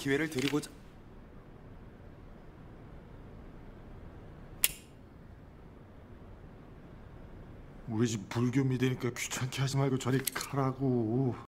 기회를 드리고자 우리 집 불교 믿으니까 귀찮게 하지 말고 저리 가라고.